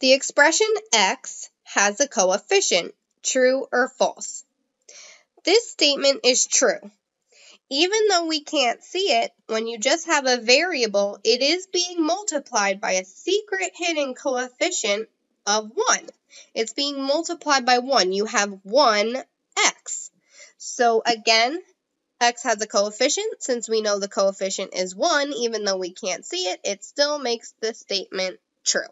The expression x has a coefficient, true or false? This statement is true. Even though we can't see it, when you just have a variable, it is being multiplied by a secret hidden coefficient of 1. It's being multiplied by 1. You have 1x. So again, x has a coefficient. Since we know the coefficient is 1, even though we can't see it, it still makes the statement true.